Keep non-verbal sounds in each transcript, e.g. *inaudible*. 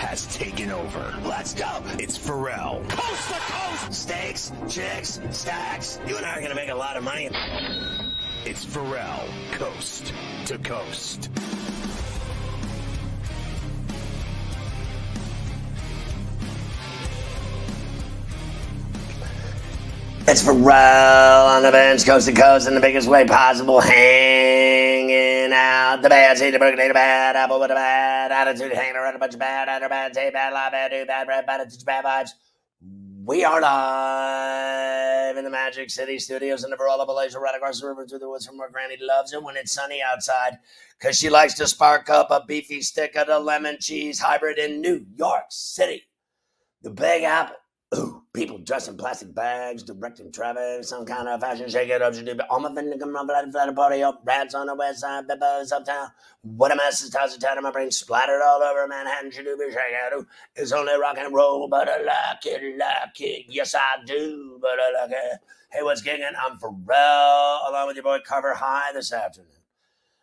has taken over. Let's go. It's Ferrall. Coast to coast. Steaks, chicks, stacks. You and I are going to make a lot of money. It's Ferrall, coast to coast. It's Ferrall on the bench, coast to coast, in the biggest way possible, hanging out. The bad seed, the broken, the bad apple with a bad attitude, hanging around a bunch of bad, under bad, tape, bad, lie, bad, do, bad, bread, bad attitude, bad vibes. We are live in the Magic City studios in the Varela Malaysia, right across the river through the woods from where Granny loves it when it's sunny outside, because she likes to spark up a beefy stick of the lemon cheese hybrid in New York City. The Big Apple. Ooh, *clears throat* people dressed in plastic bags, directing traffic, some kind of fashion shake it up, do all my finna come around, flat, flat party up, rats on the west side, bibbos uptown. What a mess is tossed town, my brain splattered all over Manhattan, do be shake it. It's only rock and roll, but I like it, like it. Yes, I do, but I like it. Hey, what's kicking? I'm Ferrall, along with your boy Carver High this afternoon.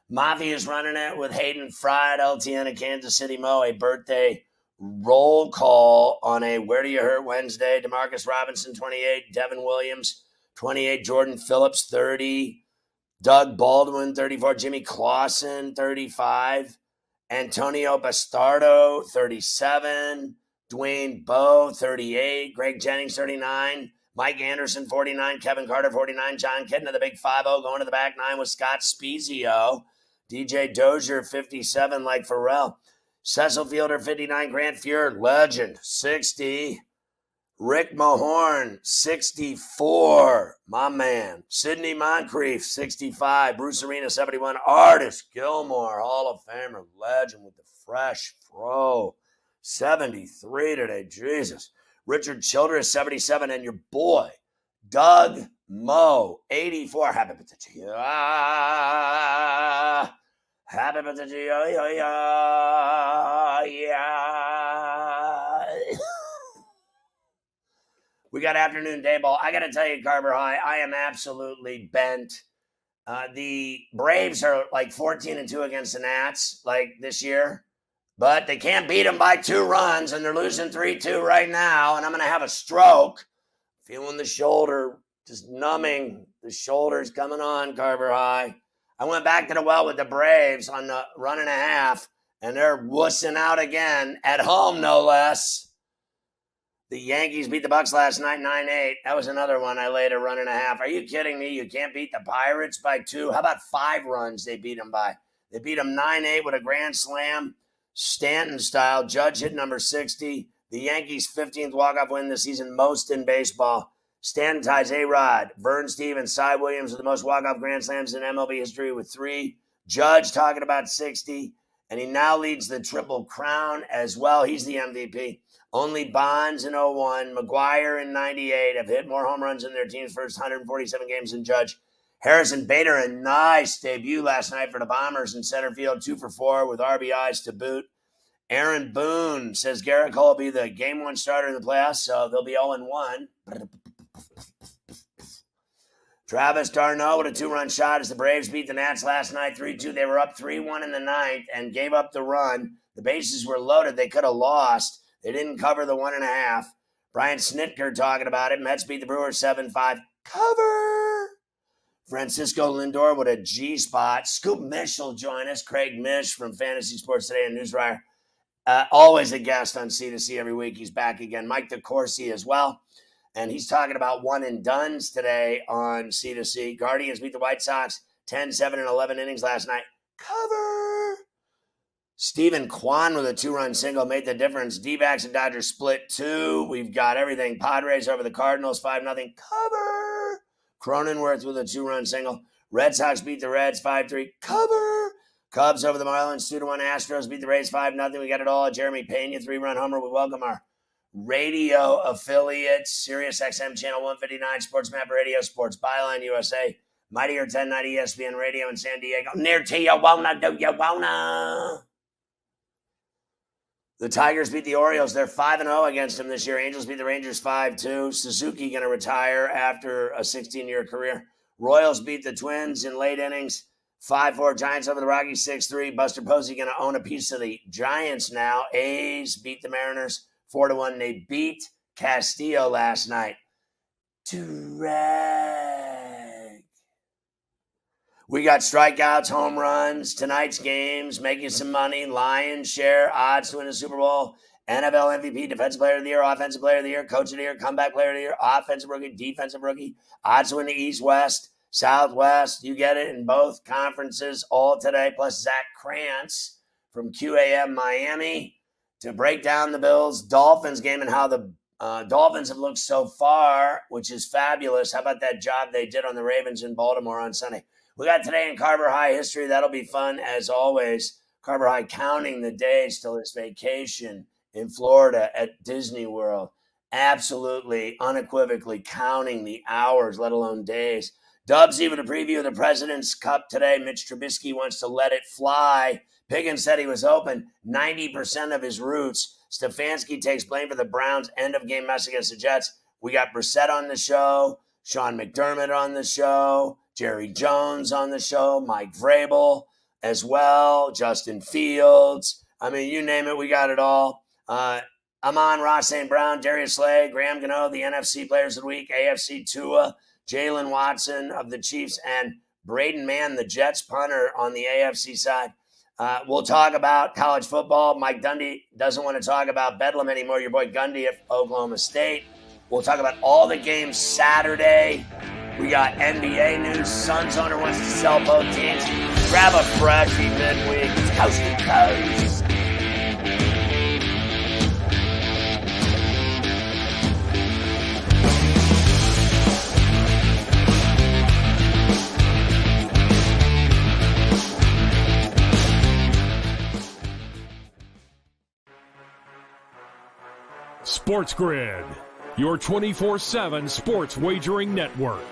Mafia is running it with Hayden Fried, LTN of Kansas City Mo, a birthday roll call on a Where Do You Hurt Wednesday. Demarcus Robinson, 28. Devin Williams, 28. Jordan Phillips, 30. Doug Baldwin, 34. Jimmy Clausen, 35. Antonio Bastardo, 37. Dwayne Bowe, 38. Greg Jennings, 39. Mike Anderson, 49. Kevin Carter, 49. John of the Big 5 0, going to the back nine with Scott Spiezio. DJ Dozier, 57, like Ferrall. Cecil Fielder, 59. Grant Fuhr, legend, 60. Rick Mahorn, 64. My man. Sidney Moncrief, 65. Bruce Arena, 71. Artis Gilmore, Hall of Famer, legend with the fresh fro. 73 today. Jesus. Richard Childress, 77. And your boy, Doug Moe, 84. Happy birthday to you. Ah, happy birthday to you. Yeah, yeah, yeah. we got afternoon day ball. I got to tell you, Carver High, I am absolutely bent. Uh, the Braves are like 14 and 2 against the Nats, like this year, but they can't beat them by two runs, and they're losing 3 2 right now. And I'm going to have a stroke, feeling the shoulder just numbing. The shoulders coming on, Carver High. I went back to the well with the Braves on the run and a half, and they're wussing out again at home, no less. The Yankees beat the Bucks last night, 9-8. That was another one I laid a run and a half. Are you kidding me? You can't beat the Pirates by two. How about five runs they beat them by? They beat them 9-8 with a grand slam, Stanton style. Judge hit number 60. The Yankees' 15th walk-off win this season, most in baseball. Stanton ties A-Rod, Vern Stephens, Cy Williams with the most walk-off grand slams in MLB history with three. Judge talking about 60. And he now leads the Triple Crown as well. He's the MVP. Only Bonds in 01, McGwire in 98 have hit more home runs in their team's first 147 games than Judge. Harrison Bader, a nice debut last night for the Bombers in center field, two for four with RBIs to boot. Aaron Boone says Gerrit Cole will be the game one starter in the playoffs, so they'll be 0 1. Travis d'Arnaud with a two run shot as the Braves beat the Nats last night 3 2. They were up 3 1 in the ninth and gave up the run. The bases were loaded. They could have lost. They didn't cover the one and a half. Brian Snitker talking about it. Mets beat the Brewers 7 5. Cover! Francisco Lindor with a G spot. Scoop Mish will join us. Craig Mish from Fantasy Sports Today and Newswire. Uh, always a guest on C2C every week. He's back again. Mike DeCourcy as well. And he's talking about one and duns today on C2C. Guardians beat the White Sox 10 7 and 11 innings last night. Cover! Steven Kwan with a two run single made the difference. D backs and Dodgers split two. We've got everything. Padres over the Cardinals 5 0. Cover! Cronenworth with a two run single. Red Sox beat the Reds 5 3. Cover! Cubs over the Marlins 2 1. Astros beat the Rays 5 0. We got it all. Jeremy Pena, three run homer. We welcome our radio affiliates, Sirius XM Channel 159, Sports Map Radio, Sports Byline USA, Mightier 1090 ESPN Radio in San Diego. Near wanna, do you wanna? The Tigers beat the Orioles. They're 5 0 against them this year. Angels beat the Rangers 5 2. Suzuki going to retire after a 16 year career. Royals beat the Twins in late innings. 5 4 Giants over the Rockies 6 3. Buster Posey going to own a piece of the Giants now. A's beat the Mariners 4 to 1. They beat Castillo last night. Drag. We got strikeouts, home runs, tonight's games, making some money, Lions share, odds to win the Super Bowl, NFL MVP, Defensive Player of the Year, Offensive Player of the Year, Coach of the Year, Comeback Player of the Year, Offensive Rookie, Defensive Rookie, odds to win the East West, Southwest. You get it in both conferences all today, plus Zach Krantz from QAM Miami to break down the Bills Dolphins game and how the uh, Dolphins have looked so far, which is fabulous. How about that job they did on the Ravens in Baltimore on Sunday? We got today in Carver High history. That'll be fun as always. Carver High counting the days till his vacation in Florida at Disney World. Absolutely, unequivocally counting the hours, let alone days. Dubs, even a preview of the President's Cup today. Mitch Trubisky wants to let it fly. Pickens said he was open 90% of his routes. Stefanski takes blame for the Browns' end of game mess against the Jets. We got Brissett on the show, Sean McDermott on the show, Jerry Jones on the show, Mike Vrabel as well, Justin Fields. I mean, you name it, we got it all. Uh, Amon-Ra St. Brown, Darius Slay, Graham Gano, the NFC Players of the Week, AFC Tua, Jaylen Watson of the Chiefs, and Braden Mann, the Jets punter on the AFC side. Uh, we'll talk about college football. Mike Gundy doesn't want to talk about Bedlam anymore. Your boy Gundy of Oklahoma State. We'll talk about all the games Saturday. We got NBA news. Suns owner wants to sell both teams. Grab a freshie midweek. Coast to coast. Sports Grid, your 24 7 sports wagering network.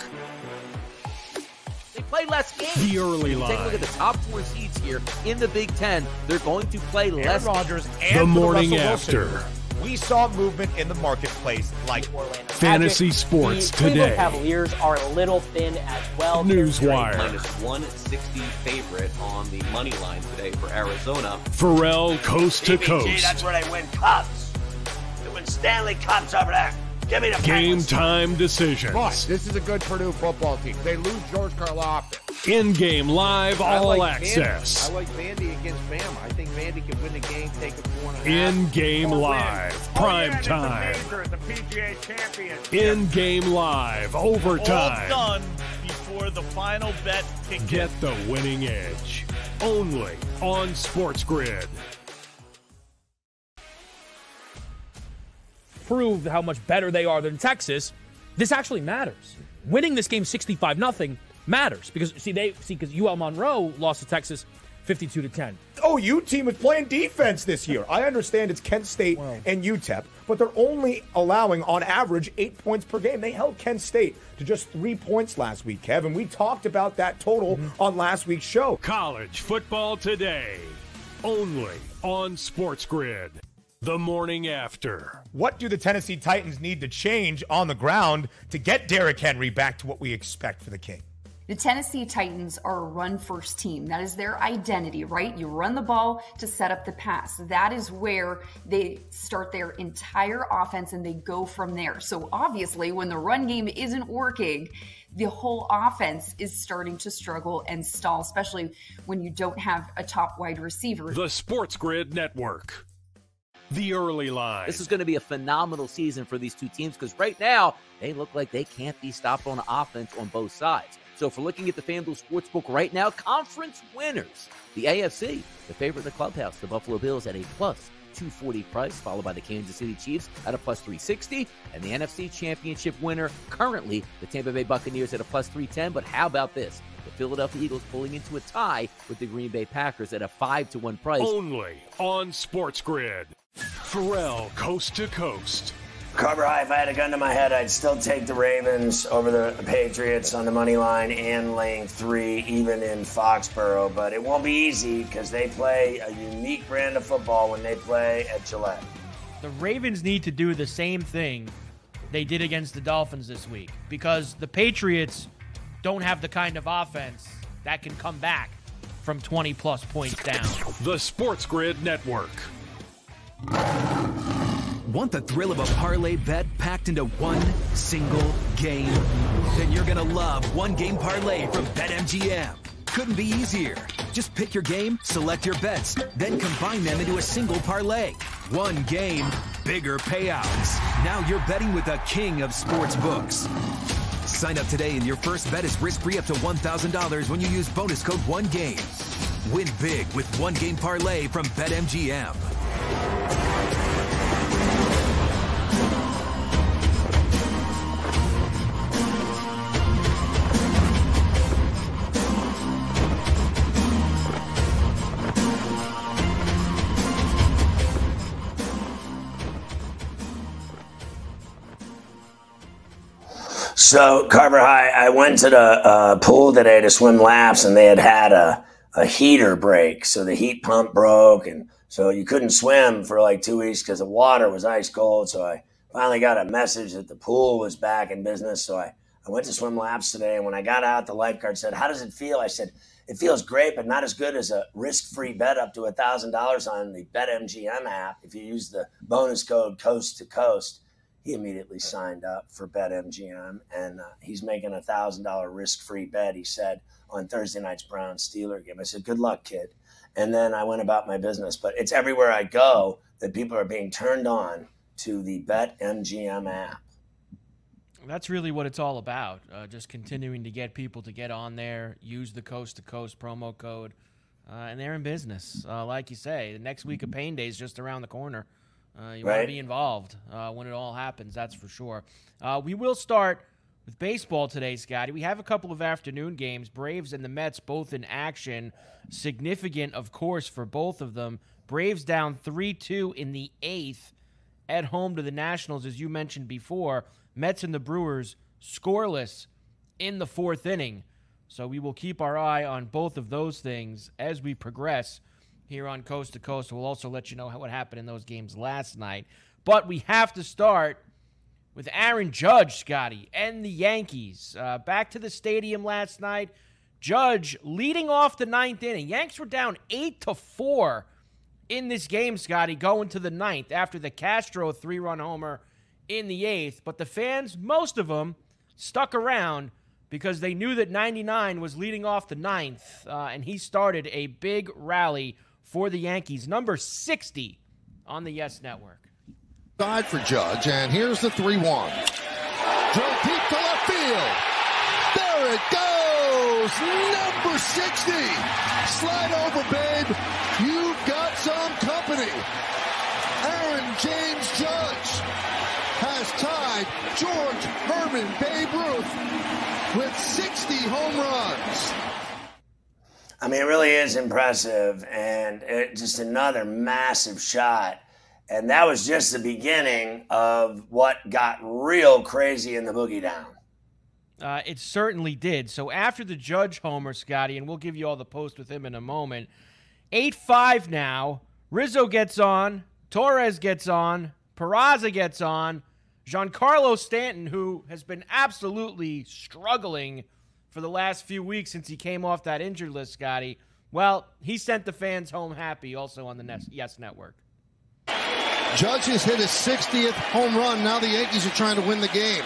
They play less games. The early line. Take a look at the top four seeds here in the Big Ten. They're going to play Aaron less. Rodgers and The for morning Russell Wilson. after. We saw movement in the marketplace like Orlando. Fantasy Magic. sports the Cleveland today. Cavaliers are a little thin as well. Newswire. minus 160 favorite on the money line today for Arizona. Ferrall Coast to PBG, that's Coast. where they win cups. They win Stanley Cups over there. Give me the Game Penguins. time But decisions. this is a good Purdue football team. They lose George Karloff. In game live I all like access. Vandy. I like Vandy against Bama. I think Vandy can win the game, take a four and a half. Oh, in game live. Prime time. In game live. overtime. All Overtime. done before the final bet kicked in. Get the winning edge. Only on Sports Grid. Prove how much better they are than Texas, this actually matters. Winning this game 65 nothing matters because see they see because UL Monroe lost to Texas 52 to 10. OU team is playing defense this year. I understand it's Kent State and UTEP, but they're only allowing on average eight points per game. They held Kent State to just three points last week, Kevin. We talked about that total mm-hmm. on last week's show. College football today. Only on Sports Grid. The morning after. What do the Tennessee Titans need to change on the ground to get Derrick Henry back to what we expect for the King? The Tennessee Titans are a run first team. That is their identity, right? You run the ball to set up the pass. That is where they start their entire offense and they go from there. So obviously, when the run game isn't working, the whole offense is starting to struggle and stall, especially when you don't have a top wide receiver. The Sports Grid Network. The early line. This is going to be a phenomenal season for these two teams because right now they look like they can't be stopped on offense on both sides. So if we're looking at the FanDuel Sportsbook right now, conference winners, the AFC, the favorite in the clubhouse, the Buffalo Bills at a plus 240 price, followed by the Kansas City Chiefs at a plus 360, and the NFC Championship winner currently, the Tampa Bay Buccaneers at a plus 310. But how about this? The Philadelphia Eagles pulling into a tie with the Green Bay Packers at a 5 to 1 price. Only on Sports Grid. Ferrall Coast to Coast. Carver High, if I had a gun to my head, I'd still take the Ravens over the Patriots on the money line and laying three, even in Foxborough. But it won't be easy because they play a unique brand of football when they play at Gillette. The Ravens need to do the same thing they did against the Dolphins this week because the Patriots don't have the kind of offense that can come back from 20 plus points down. The Sports Grid Network. Want the thrill of a parlay bet packed into one single game? Then you're going to love One Game Parlay from BetMGM. Couldn't be easier. Just pick your game, select your bets, then combine them into a single parlay. One game, bigger payouts. Now you're betting with the king of sports books. Sign up today and your first bet is risk-free up to $1,000 when you use bonus code ONEGAME. Win big with One Game Parlay from BetMGM. So Carver High, I went to the uh, pool today to swim laps, and they had had a, a heater break, so the heat pump broke, and so you couldn't swim for like two weeks because the water was ice cold. So I finally got a message that the pool was back in business. So I, I went to swim laps today, and when I got out, the lifeguard said, "How does it feel?" I said, "It feels great, but not as good as a risk-free bet up to thousand dollars on the BetMGM app if you use the bonus code Coast to Coast." he immediately signed up for BetMGM, and uh, he's making a thousand dollar risk free bet. He said on Thursday night's Brown Steeler game. I said, "Good luck, kid." And then I went about my business. But it's everywhere I go that people are being turned on to the BetMGM app. That's really what it's all about. Uh, just continuing to get people to get on there, use the coast to coast promo code, uh, and they're in business. Uh, like you say, the next week of Pain Day is just around the corner. Uh, you want to be involved uh, when it all happens, that's for sure. Uh, we will start with baseball today, Scotty. We have a couple of afternoon games. Braves and the Mets both in action. Significant, of course, for both of them. Braves down 3 2 in the eighth at home to the Nationals, as you mentioned before. Mets and the Brewers scoreless in the fourth inning. So we will keep our eye on both of those things as we progress here on Coast to Coast. We'll also let you know what happened in those games last night. But we have to start with Aaron Judge, Scotty, and the Yankees. Uh, back to the stadium last night. Judge leading off the ninth inning. Yanks were down eight to four in this game, Scotty, going to the ninth after the Castro three-run homer in the eighth. But the fans, most of them, stuck around because they knew that 99 was leading off the ninth, uh, and he started a big rally for the Yankees, number 60 on the Yes Network. Side for Judge, and here's the 3 1. Drill deep to left field. There it goes. Number 60. Slide over, babe. You've got some company. Aaron James Judge has tied George Herman Babe Ruth with 60 home runs. I mean, it really is impressive, and it, just another massive shot. And that was just the beginning of what got real crazy in the boogie down. Uh, it certainly did. So after the Judge homer, Scotty, and we'll give you all the post with him in a moment. 8 5 now. Rizzo gets on. Torres gets on. Peraza gets on. Giancarlo Stanton, who has been absolutely struggling for the last few weeks since he came off that injured list, Scotty. Well, he sent the fans home happy also on the Yes Network. Judge has hit his 60th home run. Now the Yankees are trying to win the game.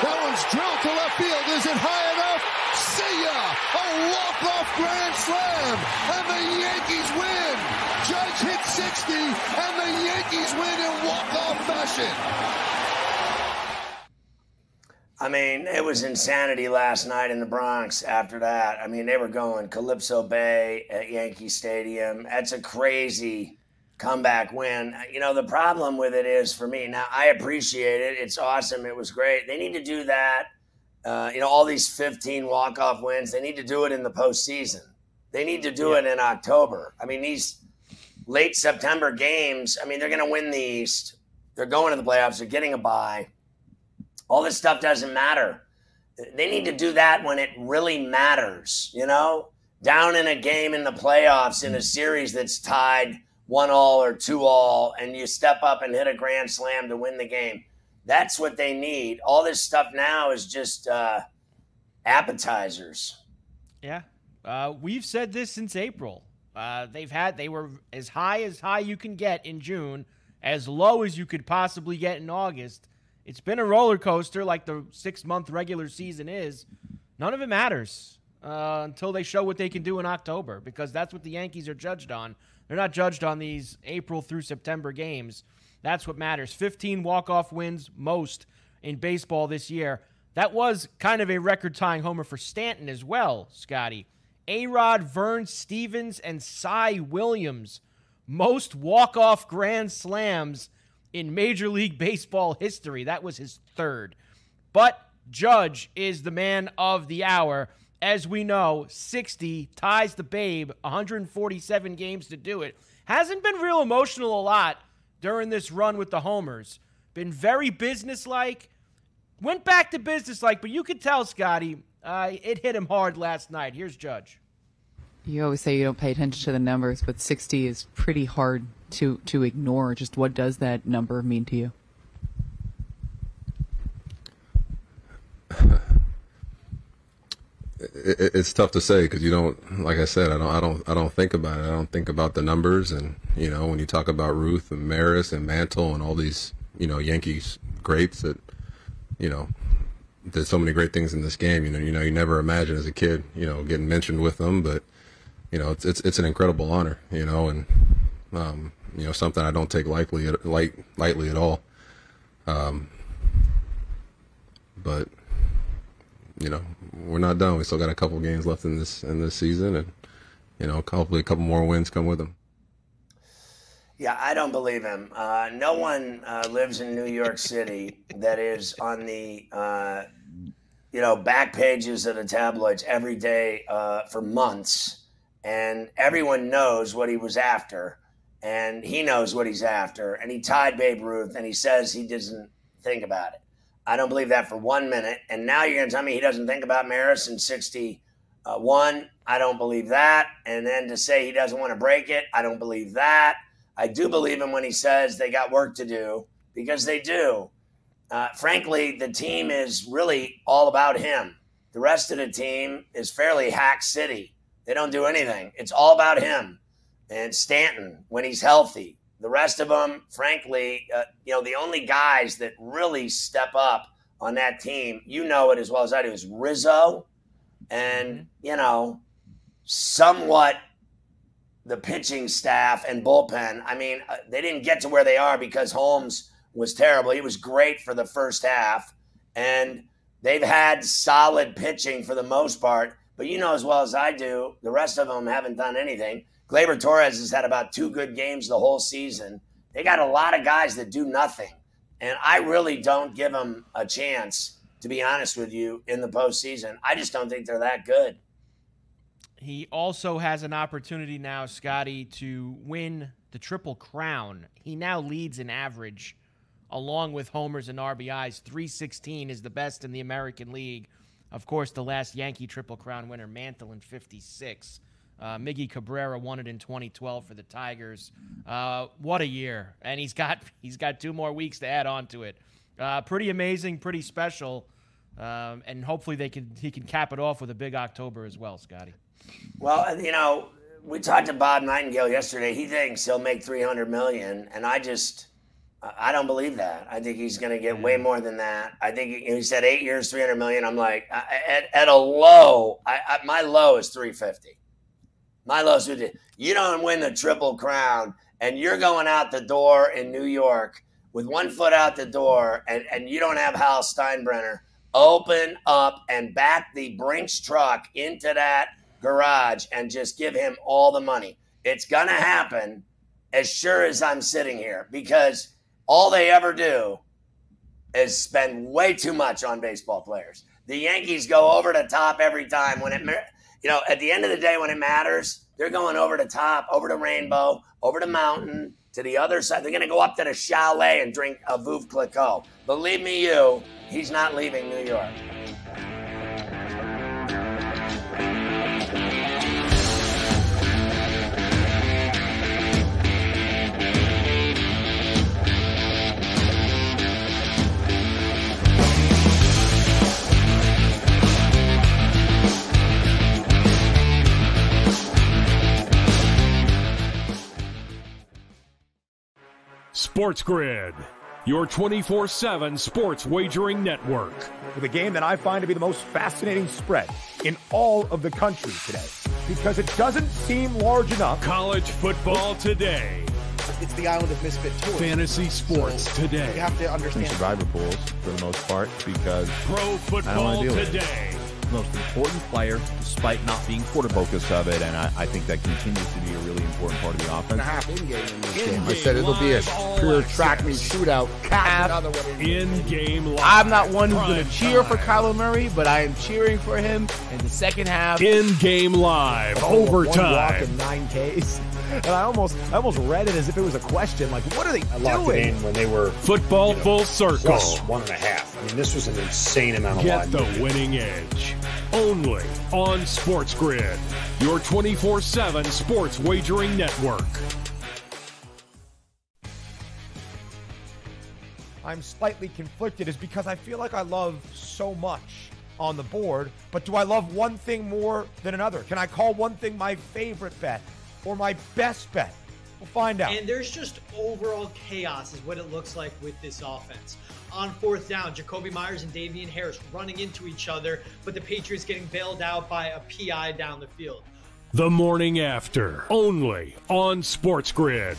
That one's drilled to left field. Is it high enough? See ya! A walk-off grand slam, and the Yankees win. Judge hit 60, and the Yankees win in walk-off fashion. I mean, it was insanity last night in the Bronx after that. I mean, they were going Calypso Bay at Yankee Stadium. That's a crazy comeback win. You know, the problem with it is for me, now I appreciate it. It's awesome. It was great. They need to do that. Uh, you know, all these 15 walk-off wins, they need to do it in the postseason. They need to do it in October. I mean, these late September games, I mean, they're going to win the East. They're going to the playoffs. They're getting a bye. All this stuff doesn't matter. They need to do that when it really matters, you know? Down in a game in the playoffs in a series that's tied one all or two all, and you step up and hit a grand slam to win the game. That's what they need. All this stuff now is just uh, appetizers. Yeah. Uh, we've said this since April. Uh, they've had they were as high as high you can get in June, as low as you could possibly get in August. It's been a roller coaster like the six month regular season is. None of it matters uh, until they show what they can do in October because that's what the Yankees are judged on. They're not judged on these April through September games. That's what matters. 15 walk off wins, most in baseball this year. That was kind of a record tying homer for Stanton as well, Scotty. A Rod, Vern Stephens, and Cy Williams. Most walk off grand slams in Major League Baseball history. That was his third. But Judge is the man of the hour. As we know, 60 ties the babe, 147 games to do it. Hasn't been real emotional a lot during this run with the homers. Been very businesslike. Went back to businesslike, but you could tell, Scotty, uh, it hit him hard last night. Here's Judge. You always say you don't pay attention to the numbers, but 60 is pretty hard to, to ignore. Just what does that number mean to you? It, it's tough to say because you don't, like I said, I don't, I don't, I don't think about it. I don't think about the numbers, and you know, when you talk about Ruth and Maris and Mantle and all these, you know, Yankees greats that, you know, did so many great things in this game. You know, you know, you never imagine as a kid, you know, getting mentioned with them, but you know, it's it's it's an incredible honor, you know, and um, you know, something I don't take lightly light lightly at all. Um, but you know, we're not done. We still got a couple games left in this in this season, and you know, hopefully a couple more wins come with them. Yeah, I don't believe him. Uh, no one uh, lives in New York City that is on the uh, you know back pages of the tabloids every day uh, for months, and everyone knows what he was after, and he knows what he's after, and he tied Babe Ruth, and he says he doesn't think about it. I don't believe that for one minute. And now you're going to tell me he doesn't think about Maris in 61. I don't believe that. And then to say he doesn't want to break it, I don't believe that. I do believe him when he says they got work to do because they do. Uh, frankly, the team is really all about him. The rest of the team is fairly hack city. They don't do anything. It's all about him and Stanton when he's healthy. The rest of them, frankly, uh, you know, the only guys that really step up on that team, you know it as well as I do, is Rizzo and, you know, somewhat the pitching staff and bullpen. I mean, uh, they didn't get to where they are because Holmes was terrible. He was great for the first half, and they've had solid pitching for the most part. But you know as well as I do, the rest of them haven't done anything. Gleyber Torres has had about two good games the whole season. They got a lot of guys that do nothing. And I really don't give them a chance, to be honest with you, in the postseason. I just don't think they're that good. He also has an opportunity now, Scotty, to win the Triple Crown. He now leads in average along with homers and RBIs. 316 is the best in the American League. Of course, the last Yankee Triple Crown winner, Mantle, in 56. Uh, Miggy Cabrera won it in 2012 for the Tigers. Uh, what a year! And he's got *laughs* he's got two more weeks to add on to it. Uh, pretty amazing, pretty special, um, and hopefully they can he can cap it off with a big October as well, Scotty. Well, you know, we talked to Bob Nightingale yesterday. He thinks he'll make 300 million, and I just I don't believe that. I think he's going to get way more than that. I think he, he said eight years, 300 million. I'm like, at, at a low, I, I, my low is 350. Milos, you don't win the Triple Crown, and you're going out the door in New York with one foot out the door, and, and you don't have Hal Steinbrenner. Open up and back the Brinks truck into that garage and just give him all the money. It's going to happen as sure as I'm sitting here because all they ever do is spend way too much on baseball players. The Yankees go over the top every time when it you know, at the end of the day, when it matters, they're going over the top, over the rainbow, over the mountain, to the other side. They're going to go up to the chalet and drink a Veuve Clicquot. Believe me, you, he's not leaving New York. Sports Grid, your 24 7 sports wagering network. With a game that I find to be the most fascinating spread in all of the country today because it doesn't seem large enough. College football today. It's the island of misfit toys. Fantasy sports So today. You have to understand. survivor pools for the most part because Pro I don't football want with it. today. Most important player, despite not being quarter focus of it, and I, I think that continues to be a really important part of the offense. Half in game in this game. I said it'll be a pure track meet shootout. Cap another one in. In game live. I'm not one who's going to cheer for time. Kyler Murray, but I am cheering for him in the second half. In game live. overtime. One walk Overtime. and nine Ks. *laughs* And I almost, I almost read it as if it was a question. Like, what are they I locked it doing? in when they were Football full circle. plus one and a half. I mean, this was an insane amount of Get line. the winning edge. Only on Sports Grid, your 24 7 sports wagering network. I'm slightly conflicted is because I feel like I love so much on the board, but do I love one thing more than another? Can I call one thing my favorite bet or my best bet? We'll find out. And there's just overall chaos, is what it looks like with this offense. On fourth down, Jakobi Meyers and Damien Harris running into each other, but the Patriots getting bailed out by a PI down the field. The morning after. Only on Sports Grid.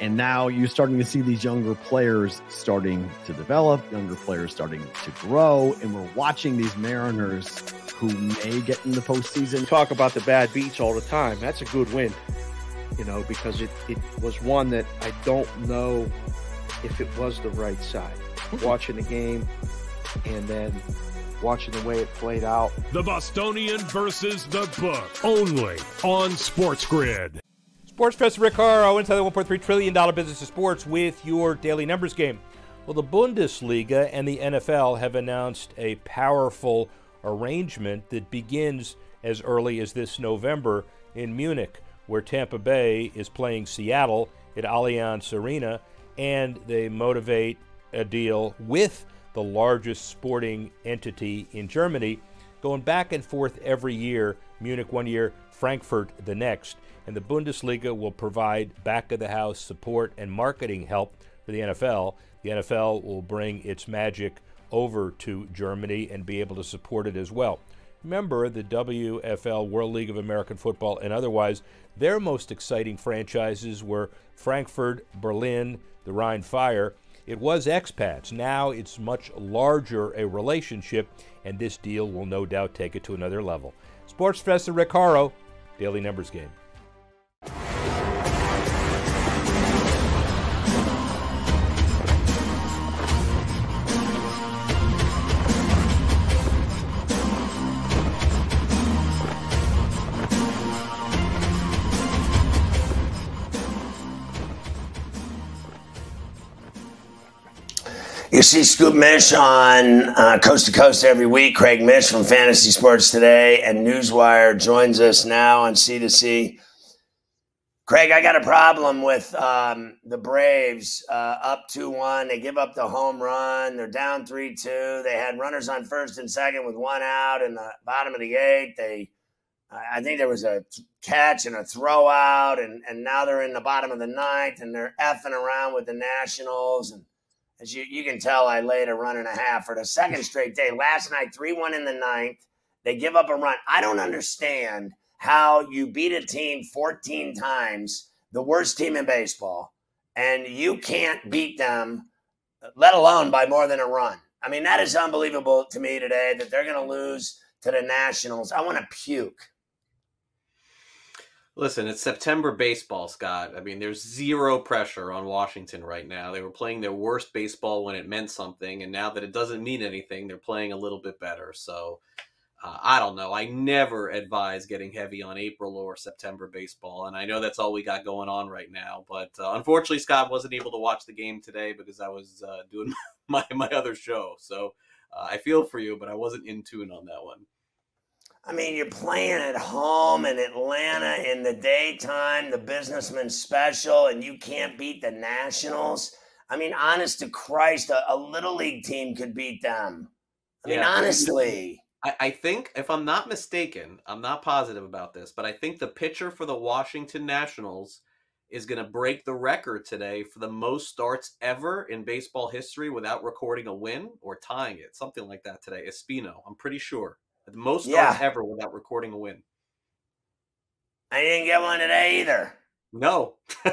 And now you're starting to see these younger players starting to develop, younger players starting to grow, and we're watching these Mariners who may get in the postseason. Talk about the bad beats all the time. That's a good win, you know, because it, it was one that I don't know if it was the right side. Hmm. Watching the game and then watching the way it played out. The Bostonian versus the book. Only on Sports Grid. Sports Professor Rick Horrow inside the $1.3 trillion business of sports with your daily numbers game. Well, the Bundesliga and the NFL have announced a powerful arrangement that begins as early as this November in Munich, where Tampa Bay is playing Seattle at Allianz Arena, and they motivate a deal with the largest sporting entity in Germany, going back and forth every year. Munich one year, Frankfurt the next. And the Bundesliga will provide back of the house support and marketing help for the NFL. The NFL will bring its magic over to Germany and be able to support it as well. Remember, the WFL, World League of American Football, and otherwise, their most exciting franchises were Frankfurt, Berlin, the Rhein Fire. It was expats. Now it's much larger a relationship, and this deal will no doubt take it to another level. Sports Professor Rick Daily Numbers Game. You see Scoop Mish on uh, Coast to Coast every week. Craig Mish from Fantasy Sports Today and Newswire joins us now on C2C. Craig, I got a problem with um, the Braves uh, up 2 1. They give up the home run. They're down 3 2. They had runners on first and second with one out in the bottom of the eighth. They, I think there was a catch and a throw out, and, and now they're in the bottom of the ninth and they're effing around with the Nationals. And as you, you can tell, I laid a run and a half for the second straight day. Last night, 3 1 in the ninth. They give up a run. I don't understand how you beat a team 14 times, the worst team in baseball, and you can't beat them, let alone by more than a run. I mean, that is unbelievable to me today that they're going to lose to the Nationals. I want to puke. Listen, it's September baseball, Scott. I mean, there's zero pressure on Washington right now. They were playing their worst baseball when it meant something, and now that it doesn't mean anything, they're playing a little bit better. So, uh, I don't know. I never advise getting heavy on April or September baseball, and I know that's all we got going on right now. But uh, unfortunately, Scott wasn't able to watch the game today because I was uh, doing *laughs* my my other show. So uh, I feel for you, but I wasn't in tune on that one. I mean, you're playing at home in Atlanta in the daytime, the businessman special, and you can't beat the Nationals. I mean, honest to Christ, a, a little league team could beat them. I mean, Yeah. honestly. I, I think, if I'm not mistaken, I'm not positive about this, but I think the pitcher for the Washington Nationals is going to break the record today for the most starts ever in baseball history without recording a win or tying it, something like that today. Espino, I'm pretty sure. The most starts ever without recording a win. I didn't get one today either. No. *laughs*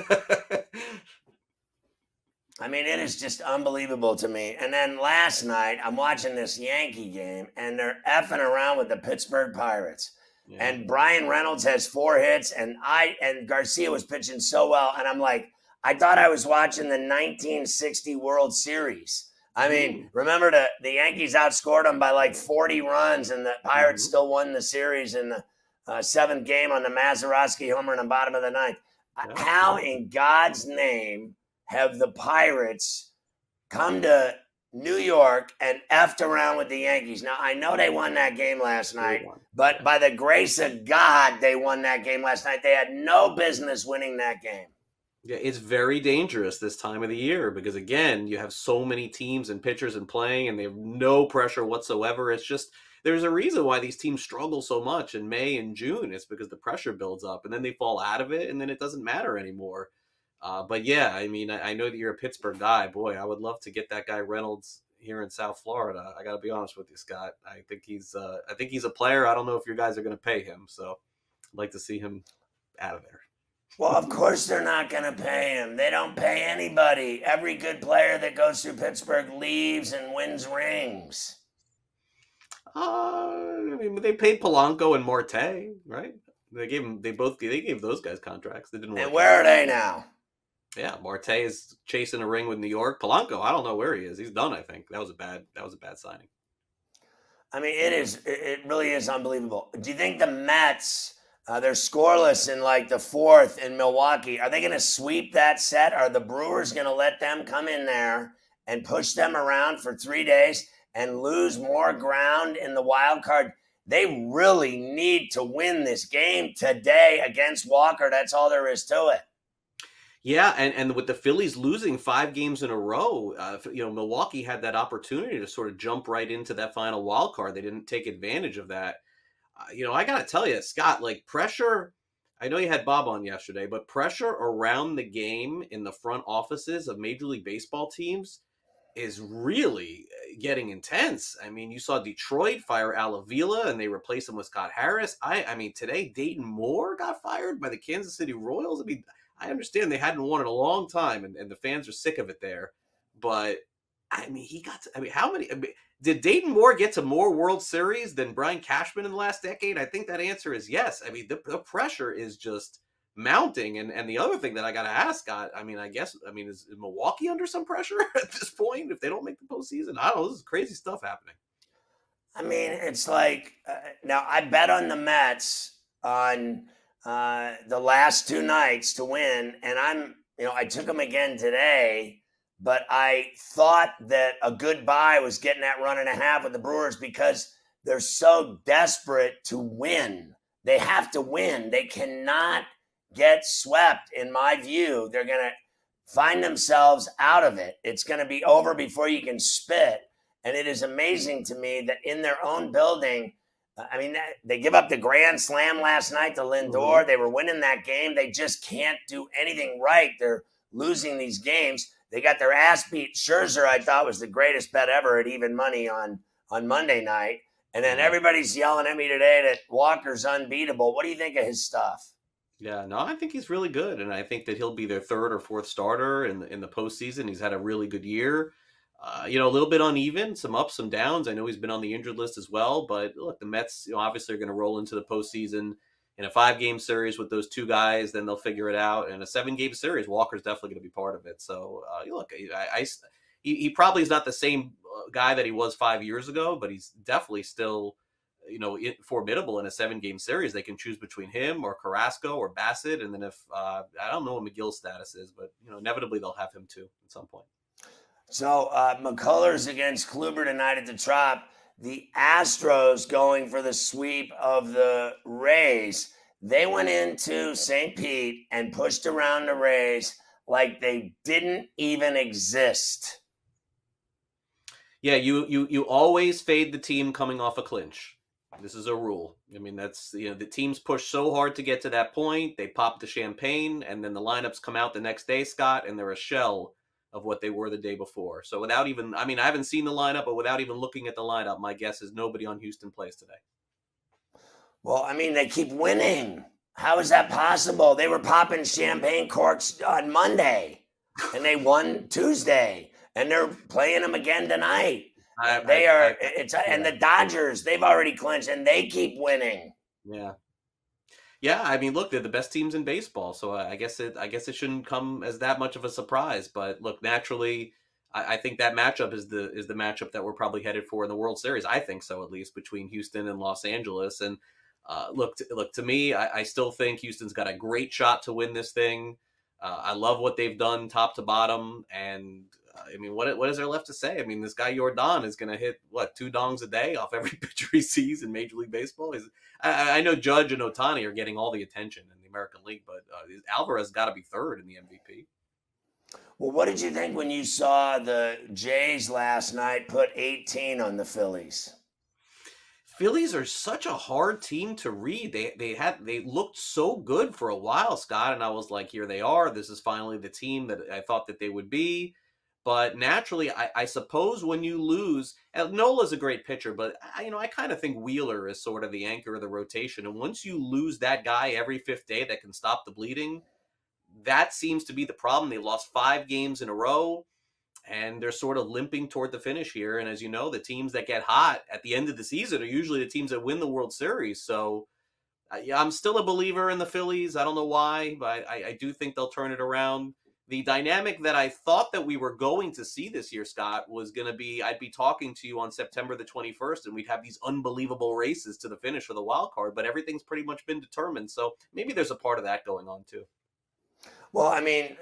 I mean, it is just unbelievable to me. And then last night, I'm watching this Yankee game, and they're effing around with the Pittsburgh Pirates. And Bryan Reynolds has four hits, and I and Garcia was pitching so well, and I'm like, I thought I was watching the 1960 World Series. I mean, remember the the Yankees outscored them by like 40 runs, and the Pirates still won the series in the uh, seventh game on the Mazeroski homer in the bottom of the ninth. Uh, How in God's name have the Pirates come to New York and effed around with the Yankees? Now I know they won that game last night, but by the grace of God, they won that game last night. They had no business winning that game. Yeah, it's very dangerous this time of the year because again, you have so many teams and pitchers and playing, and they have no pressure whatsoever. It's just there's a reason why these teams struggle so much in May and June. It's because the pressure builds up, and then they fall out of it, and then it doesn't matter anymore. Uh, but yeah, I mean, I, I know that you're a Pittsburgh guy. Boy, I would love to get that guy Reynolds here in South Florida. I got to be honest with you, Scott. I think he's uh, I think he's a player. I don't know if your guys are going to pay him, so I'd like to see him out of there. Well, of course they're not going to pay him. They don't pay anybody. Every good player that goes through Pittsburgh leaves and wins rings. Uh, I mean, they paid Polanco and Marte, right? They gave them. They both. They gave those guys contracts. They didn't. And where out. are they now? Yeah, Marte is chasing a ring with New York. Polanco, I don't know where he is. He's done. I think that was a bad. That was a bad signing. I mean, it is. It it really is unbelievable. Do you think the Mets? Uh, they're scoreless in like the fourth in Milwaukee. Are they going to sweep that set? Are the Brewers going to let them come in there and push them around for three days and lose more ground in the wild card? They really need to win this game today against Walker. That's all there is to it. Yeah, and, and with the Phillies losing five games in a row, uh, you know Milwaukee had that opportunity to sort of jump right into that final wild card. They didn't take advantage of that. You know, I got to tell you, Scott, like pressure. I know you had Bob on yesterday, but pressure around the game in the front offices of Major League Baseball teams is really uh, getting intense. I mean, you saw Detroit fire Al Avila and they replaced him with Scott Harris. I, I mean, today Dayton Moore got fired by the Kansas City Royals. I mean, I understand they hadn't won in a long time and, and the fans are sick of it there, but I mean, he got. To, I mean, how many? I mean, did Dayton Moore get to more World Series than Brian Cashman in the last decade? I think that answer is yes. I mean, the, the pressure is just mounting, and and the other thing that I got to ask, Scott. I mean, I guess, I mean, is, is Milwaukee under some pressure *laughs* at this point if they don't make the postseason? I don't know. This is crazy stuff happening. I mean, it's like uh, now I bet on the Mets on uh, the last two nights to win, and I'm you know I took them again today, but I thought that a good buy was getting that run and a half with the Brewers because they're so desperate to win. They have to win. They cannot get swept. In my view, they're gonna find themselves out of it. It's gonna be over before you can spit. And it is amazing to me that in their own building, uh, I mean, they give up the grand slam last night to Lindor. They were winning that game. They just can't do anything right. They're losing these games. They got their ass beat. Scherzer, I thought, was the greatest bet ever at even money on on Monday night. And then everybody's yelling at me today that Walker's unbeatable. What do you think of his stuff? Yeah, no, I think he's really good, and I think that he'll be their third or fourth starter in the, in the postseason. He's had a really good year. Uh, you know, a little bit uneven, some ups, some downs. I know he's been on the injured list as well, but look, the Mets, you know, obviously are going to roll into the postseason in a five-game series with those two guys. Then they'll figure it out. In a seven-game series, Walker's definitely going to be part of it. So, uh, look, I, I he, he probably is not the same uh, guy that he was five years ago, but he's definitely still you know formidable in a seven game series. They can choose between him or Carrasco or Bassitt, and then if uh, I don't know what Megill's status is, but you know inevitably they'll have him too at some point. So uh, McCullers against Kluber tonight at the Trop. The Astros going for the sweep of the Rays. They went into St. Pete and pushed around the Rays like they didn't even exist. Yeah, you you you always fade the team coming off a clinch. This is a rule. I mean, that's you know the teams push so hard to get to that point. They pop the champagne, and then the lineups come out the next day, Scott, and they're a shell of what they were the day before. So without even, I mean, I haven't seen the lineup, but without even looking at the lineup, my guess is nobody on Houston plays today. Well, I mean, they keep winning. How is that possible? They were popping champagne corks on Monday, and they won Tuesday, and they're playing them again tonight. I, they I- are. I- it's and the Dodgers. They've already clinched, and they keep winning. Yeah. Yeah, I mean, look, they're the best teams in baseball, so I I guess it, I guess it shouldn't come as that much of a surprise. But look, naturally, I, I think that matchup is the is the matchup that we're probably headed for in the World Series. I think so, at least between Houston and Los Angeles. And uh, look, to, look to me, I, I still think Houston's got a great shot to win this thing. Uh, I love what they've done top to bottom, and uh, I mean, what what is there left to say? I mean, this guy Jordan is going to hit what two dongs a day off every pitcher he sees in Major League Baseball. He's, I, I know Judge and Ohtani are getting all the attention in the American League, but uh, Alvarez got to be third in the MVP. Well, what did you think when you saw the Jays last night put 18 on the Phillies? Phillies are such a hard team to read. They they had they looked so good for a while, Scott, and I was like, here they are. This is finally the team that I thought that they would be. But naturally, I, I suppose when you lose, and Nola's a great pitcher, but I, you know I kind of think Wheeler is sort of the anchor of the rotation. And once you lose that guy every fifth day that can stop the bleeding, that seems to be the problem. They lost five games in a row and they're sort of limping toward the finish here. And as you know, the teams that get hot at the end of the season are usually the teams that win the World Series. So uh, yeah, I'm still a believer in the Phillies. I don't know why, but I, I do think they'll turn it around. The dynamic that I thought that we were going to see this year, Scott, was going to be I'd be talking to you on September the 21st, and we'd have these unbelievable races to the finish for the wild card. But everything's pretty much been determined, so maybe there's a part of that going on too. Well, I mean,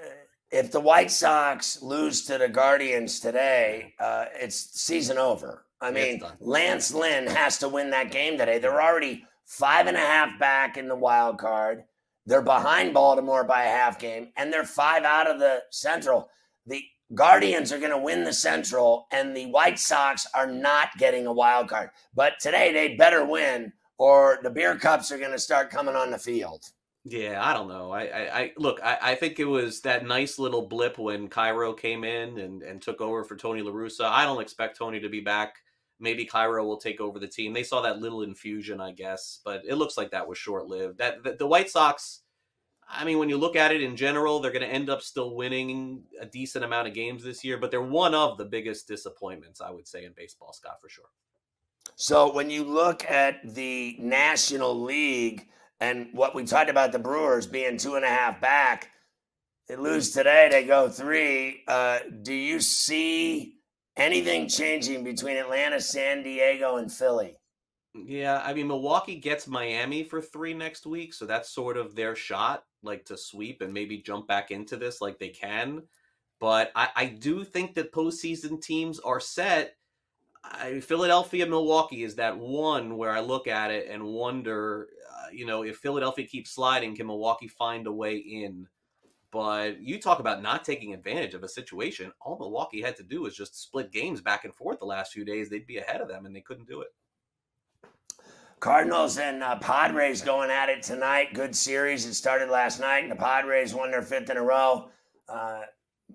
if the White Sox lose to the Guardians today, uh, it's season over. I mean. Lance Lynn has to win that game today. They're already five and a half back in the wild card. They're behind Baltimore by a half game, and they're five out of the Central. The Guardians are going to win the Central, and the White Sox are not getting a wild card. But today they better win, or the beer cups are going to start coming on the field. Yeah, I don't know. I, I, I look. I, I think it was that nice little blip when Cairo came in and, and took over for Tony La Russa. I don't expect Tony to be back. Maybe Cairo will take over the team. They saw that little infusion, I guess, but it looks like that was short lived. That the, the White Sox. I mean, when you look at it in general, they're going to end up still winning a decent amount of games this year, but they're one of the biggest disappointments, I would say, in baseball, Scott, for sure. So when you look at the National League and what we talked about the Brewers being two and a half back, they lose today, they go three. Uh, do you see anything changing between Atlanta, San Diego, and Philly? Yeah, I mean Milwaukee gets Miami for three next week, so that's sort of their shot, like to sweep and maybe jump back into this like they can. But I, I do think that postseason teams are set. I, Philadelphia, Milwaukee is that one where I look at it and wonder, uh, you know, if Philadelphia keeps sliding, can Milwaukee find a way in? But you talk about not taking advantage of a situation. All Milwaukee had to do was just split games back and forth the last few days. They'd be ahead of them, and they couldn't do it. Cardinals and uh, Padres going at it tonight. Good series. It started last night, and the Padres won their fifth in a row. Uh,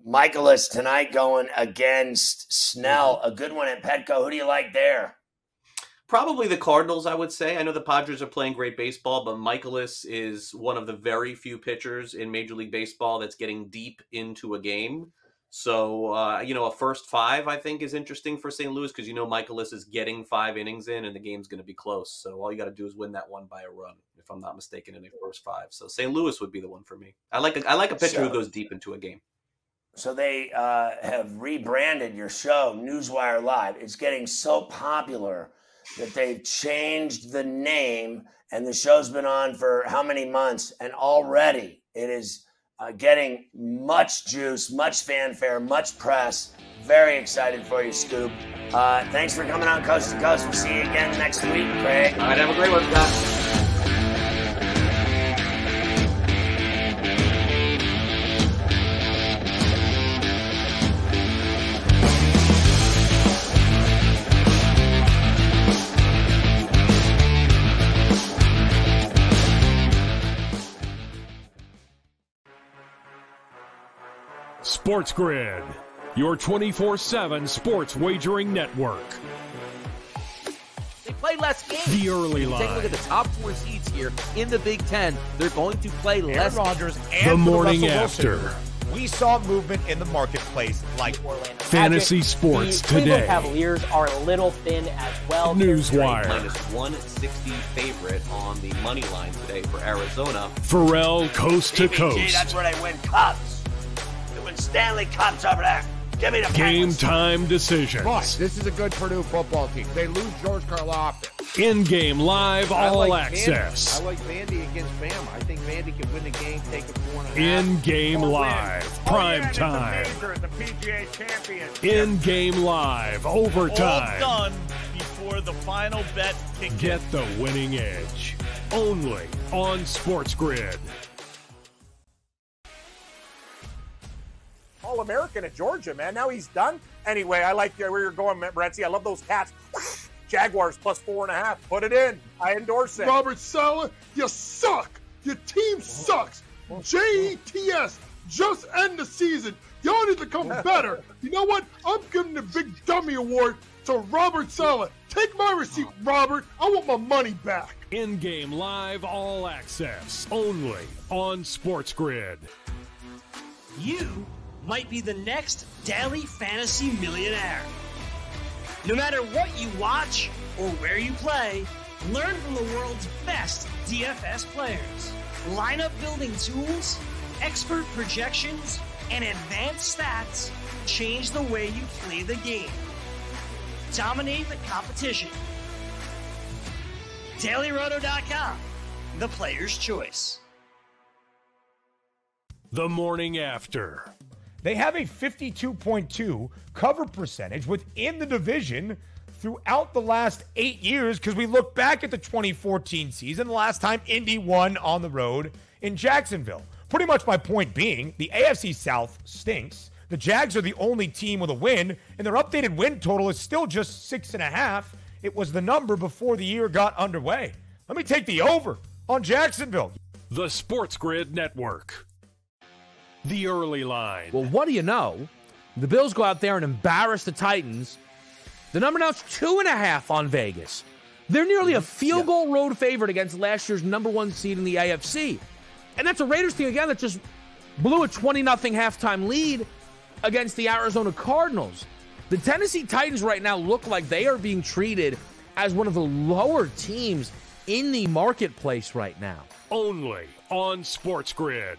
Mikolas tonight going against Snell. A good one at Petco. Who do you like there? Probably the Cardinals, I would say. I know the Padres are playing great baseball, but Mikolas is one of the very few pitchers in Major League Baseball that's getting deep into a game. So, uh, you know, a first five, I think, is interesting for St. Louis because, you know, Mikolas is getting five innings in and the game's going to be close. So all you got to do is win that one by a run, if I'm not mistaken, in a first five. So St. Louis would be the one for me. I like a, I like a pitcher who goes deep into a game. So they uh, have rebranded your show, Newswire Live. It's getting so popular that they've changed the name, and the show's been on for how many months? And already it is uh, getting much juice, much fanfare, much press. Very excited for you, Scoop. Uh, thanks for coming on Coast to Coast. We'll see you again next week, Craig. All right, have a great one, Scott. Sports Grid, your 24 7 sports wagering network. They play less games. The early line. Take a look at the top four seeds here in the Big Ten. They're going to play less. Rodgers games. and The for morning Russell Wilson, after. We saw movement in the marketplace like Orlando Fantasy sports the Cleveland today. Cavaliers are a little thin as well. Newswire. Minus 160 favorite on the money line today for Arizona. Ferrall coast to coast. that's where they win cups. They win Stanley Cups over there. Give me the Game time decisions. But this is a good Purdue football team. They lose George Karloff. In game live, I all like access. Vandy. I like Vandy against Bama. I think Vandy can win the game, take a four oh, and a half. In game live, prime time. The PGA champion. In game live, overtime. All done before the final bet kicks Get the winning edge. Only on Sports Grid. All American at Georgia, man. Now he's done. Anyway, I like where you're going, Bretzi. I love those cats. Jaguars plus four and a half. Put it in. I endorse it. Robert Saleh, you suck. Your team sucks. JETS, just end the season. Y'all need to come *laughs* better. You know what? I'm giving the Big Dummy Award to Robert Saleh. Take my receipt, Robert. I want my money back. In game live, all access. Only on Sports Grid. You might be the next daily fantasy millionaire. No matter what you watch or where you play, learn from the world's best DFS players. Lineup building tools, expert projections, and advanced stats change the way you play the game. Dominate the competition. DailyRoto.com, the player's choice. The morning after. They have a 52.2 cover percentage within the division throughout the last eight years because we look back at the 2014 season, the last time Indy won on the road in Jacksonville. Pretty much my point being the AFC South stinks. The Jags are the only team with a win, and their updated win total is still just six and a half. It was the number before the year got underway. Let me take the over on Jacksonville. The Sports Grid Network. The early line. Well, what do you know? The Bills go out there and embarrass the Titans. The number now is two and a half on Vegas. They're nearly a mm-hmm. field goal road favorite against last year's number one seed in the AFC. And that's a Raiders team, again, that just blew a 20 0 halftime lead against the Arizona Cardinals. The Tennessee Titans right now look like they are being treated as one of the lower teams in the marketplace right now. Only on Sports Grid.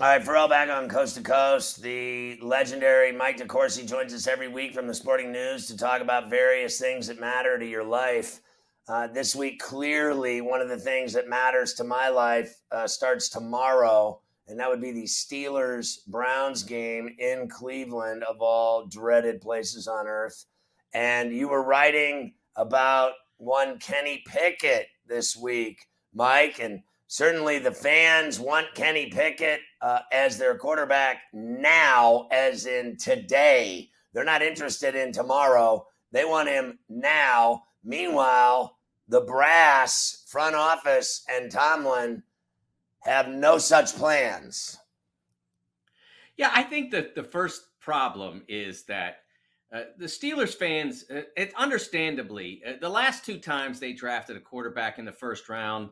All right, Ferrall back on Coast to Coast. The legendary Mike DeCourcy joins us every week from the Sporting News to talk about various things that matter to your life. Uh, this week, clearly, one of the things that matters to my life uh, starts tomorrow, and that would be the Steelers Browns game in Cleveland, of all dreaded places on earth. And you were writing about one Kenny Pickett this week, Mike, and certainly the fans want Kenny Pickett uh, as their quarterback now, as in today. They're not interested in tomorrow. They want him now. Meanwhile, the brass, front office, and Tomlin have no such plans. Yeah, I think that the first problem is that uh, the Steelers fans, uh, it understandably, uh, the last two times they drafted a quarterback in the first round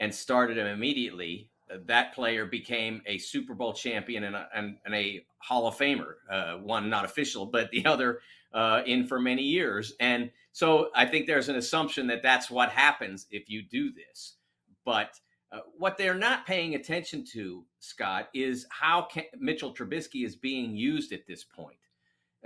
and started him immediately, uh, that player became a Super Bowl champion and a, and, and a Hall of Famer. Uh, one not official, but the other uh, in for many years. And so I think there's an assumption that that's what happens if you do this. But uh, what they're not paying attention to, Scott, is how Ke- Mitchell Trubisky is being used at this point.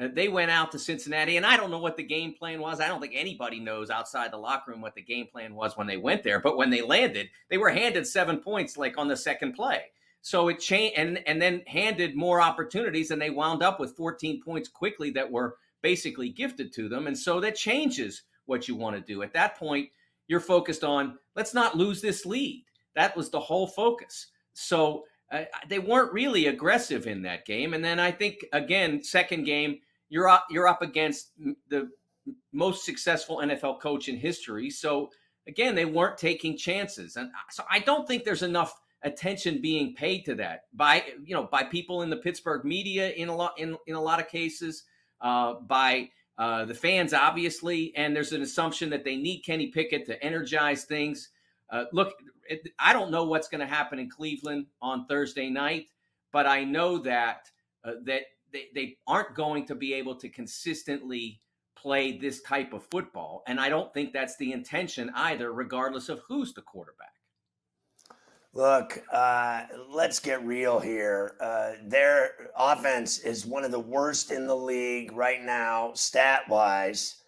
Uh, they went out to Cincinnati, and I don't know what the game plan was. I don't think anybody knows outside the locker room what the game plan was when they went there. But when they landed, they were handed seven points like on the second play. So it changed, and and then handed more opportunities, and they wound up with 14 points quickly that were basically gifted to them. And so that changes what you want to do. At that point, You're focused on let's not lose this lead. That was the whole focus. So uh, they weren't really aggressive in that game. And then I think again, second game, you're up, you're up against the most successful NFL coach in history. So again, they weren't taking chances, and so I don't think there's enough attention being paid to that by you know by people in the Pittsburgh media in a lot in in a lot of cases uh, by uh, the fans obviously, and there's an assumption that they need Kenny Pickett to energize things. Uh, look, it, I don't know what's going to happen in Cleveland on Thursday night, but I know that uh, that they, they aren't going to be able to consistently play this type of football. And I don't think that's the intention either, regardless of who's the quarterback. Look, uh, let's get real here. Uh, their offense is one of the worst in the league right now, stat wise.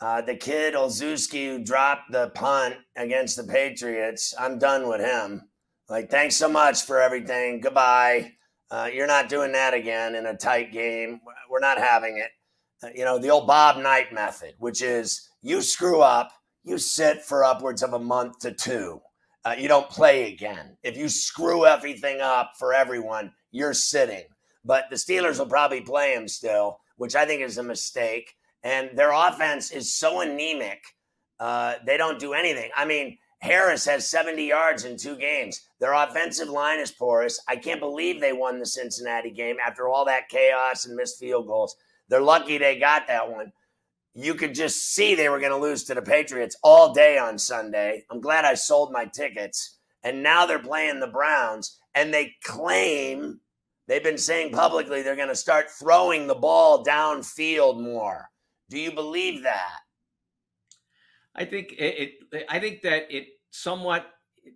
Uh, the kid Olszewski who dropped the punt against the Patriots, I'm done with him. Like, thanks so much for everything. Goodbye. Uh, you're not doing that again in a tight game. We're not having it. Uh, you know, the old Bob Knight method, which is you screw up, you sit for upwards of a month to two. Uh, you don't play again. If you screw everything up for everyone, you're sitting. But the Steelers will probably play him still, which I think is a mistake. And their offense is so anemic, uh, they don't do anything. I mean, Harris has 70 yards in two games. Their offensive line is porous. I can't believe they won the Cincinnati game after all that chaos and missed field goals. They're lucky they got that one. You could just see they were going to lose to the Patriots all day on Sunday. I'm glad I sold my tickets. And now they're playing the Browns, and they claim they've been saying publicly they're going to start throwing the ball downfield more. Do you believe that? I think it, it I think that it somewhat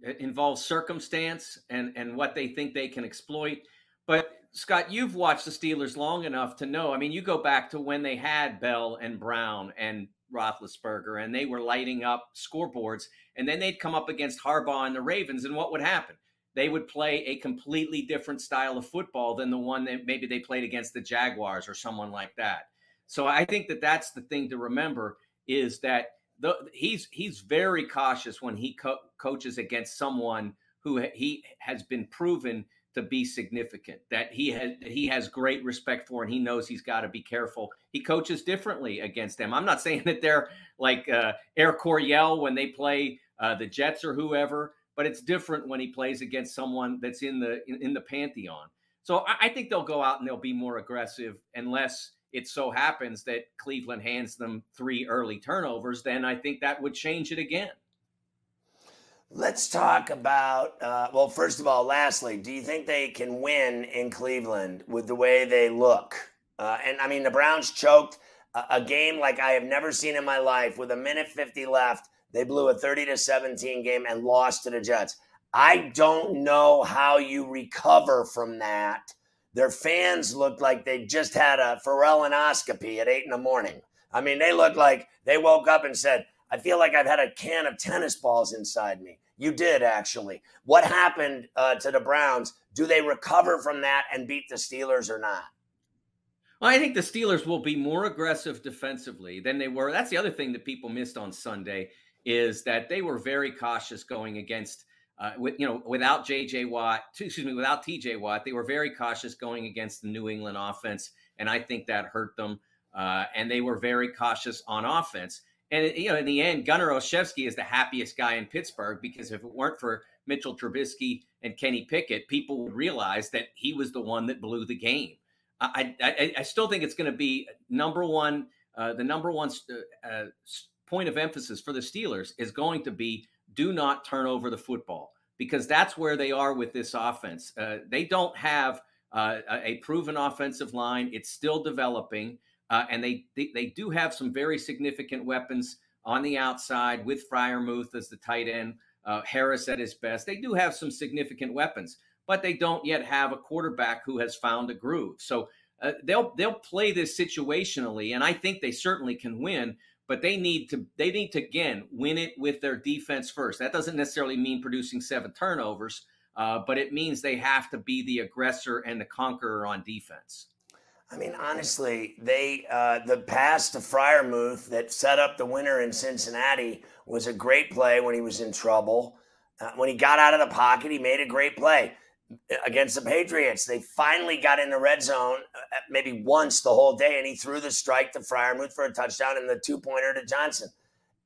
uh, involves circumstance and and what they think they can exploit. But Scott, you've watched the Steelers long enough to know. I mean, you go back to when they had Bell and Brown and Roethlisberger, and they were lighting up scoreboards, and then they'd come up against Harbaugh and the Ravens, and what would happen? They would play a completely different style of football than the one that maybe they played against the Jaguars or someone like that. So I think that that's the thing to remember is that the, he's he's very cautious when he co- coaches against someone who he has been proven to be significant that he has he has great respect for and he knows he's got to be careful. He coaches differently against them. I'm not *laughs* saying that they're like uh, air coryell when they play uh, the jets or whoever but it's different when he plays against someone that's in the in, in the pantheon. So I, I think they'll go out and they'll be more aggressive unless it so happens that cleveland hands them three early turnovers then i think that would change it again Let's talk about, uh, well, first of all, lastly, do you think they can win in Cleveland with the way they look? Uh, and I mean, the Browns choked a, a, game like I have never seen in my life with a minute 50 left. They blew a 30 to 17 game and lost to the Jets. I don't know how you recover from that. Their fans looked like they just had a Pharrellinoscopy at eight in the morning. I mean, they looked like they woke up and said, I feel like I've had a can of tennis balls inside me. You did actually. What happened uh, to the Browns? Do they recover from that and beat the Steelers or not? Well, I think the Steelers will be more aggressive defensively than they were. That's the other thing that people missed on Sunday is that they were very cautious going against, uh, with you know, without J.J. Watt, excuse me, without T.J. Watt, they were very cautious going against the New England offense, and I think that hurt them. Uh, and they were very cautious on offense. And you know, in the end, Gunner Olszewski is the happiest guy in Pittsburgh because if it weren't for Mitchell Trubisky and Kenny Pickett, people would realize that he was the one that blew the game. I I, I still think it's going to be number one. Uh, the number one uh, uh, point of emphasis for the Steelers is going to be do not turn over the football because that's where they are with this offense. Uh, they don't have uh, a proven offensive line; it's still developing. Uh, and they, they, they do have some very significant weapons on the outside with Freiermuth as the tight end, uh, Harris at his best. They do have some significant weapons, but they don't yet have a quarterback who has found a groove. So uh, they'll they'll play this situationally, and I think they certainly can win. But they need to they need to again win it with their defense first. That doesn't necessarily mean producing seven turnovers, uh, but it means they have to be the aggressor and the conqueror on defense. I mean, honestly, they uh, the pass to Freiermuth that set up the winner in Cincinnati was a great play when he was in trouble. Uh, when he got out of the pocket, he made a great play against the Patriots. They finally got in the red zone uh, maybe once the whole day, and he threw the strike to Freiermuth for a touchdown and the two pointer to Johnson.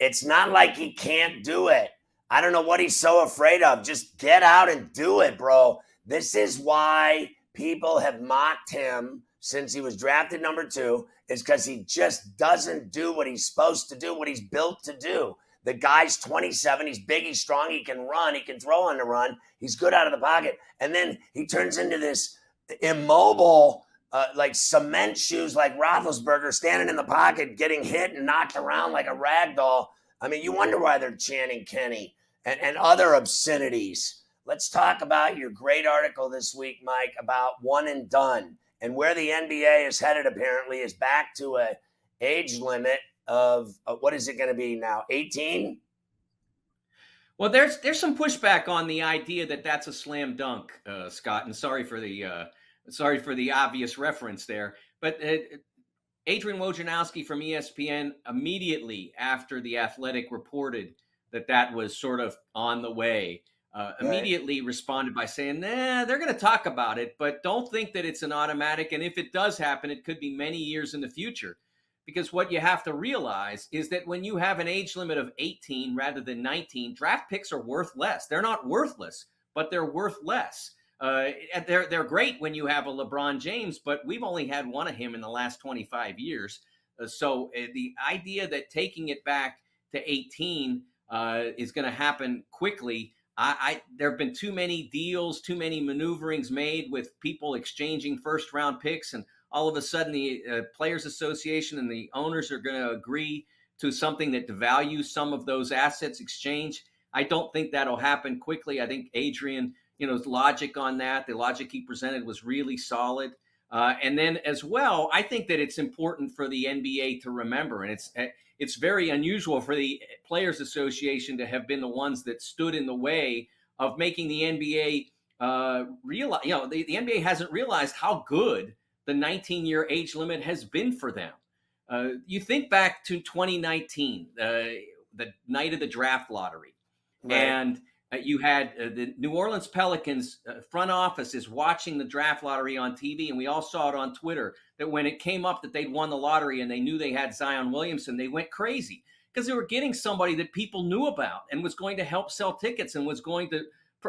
It's not like he can't do it. I don't know what he's so afraid of. Just get out and do it, bro. This is why people have mocked him since he was drafted number two, is because he just doesn't do what he's supposed to do, what he's built to do. The guy's 27. He's big. He's strong. He can run. He can throw on the run. He's good out of the pocket. And then he turns into this immobile, uh, like cement shoes, like Roethlisberger, standing in the pocket, getting hit and knocked around like a rag doll. I mean, you wonder why they're chanting Kenny and, and other obscenities. Let's talk about your great article this week, Mike, about one and done and where the NBA is headed. Apparently, is back to a age limit of uh, what is it going to be now? 18? Well, there's there's some pushback on the idea that that's a slam dunk, uh, Scott. And sorry for the uh, sorry for the obvious reference there, but uh, Adrian Wojnarowski from ESPN immediately after the Athletic reported that that was sort of on the way. Uh, right. immediately responded by saying, "Nah, they're going to talk about it, but don't think that it's an automatic. And if it does happen, it could be many years in the future." Because what you have to realize is that when you have an age limit of 18 rather than 19, draft picks are worth less. They're not worthless, but they're worth less. Uh, they're they're great when you have a LeBron James, but we've only had one of him in the last 25 years. Uh, so uh, the idea that taking it back to 18 uh, is going to happen quickly. I, I, there have been too many deals, too many maneuverings made with people exchanging first round picks, and all of a sudden the uh, players association and the owners are going to agree to something that devalues some of those assets exchange. I don't think that'll happen quickly. I think adrian you know logic on that the logic he presented was really solid. Uh, and then as well i think that it's important for the nba to remember and it's eh, it's very unusual for the players association to have been the ones that stood in the way of making the nba uh, realize you know the, the nba hasn't realized how good the 19 year age limit has been for them. Uh, you think back to 2019, uh, the night of the draft lottery, right. and uh, you had uh, the New Orleans Pelicans uh, front office is watching the draft lottery on TV, and we all saw it on Twitter that when it came up that they'd won the lottery and they knew they had Zion Williamson, they went crazy because they were getting somebody that people knew about and was going to help sell tickets and was going to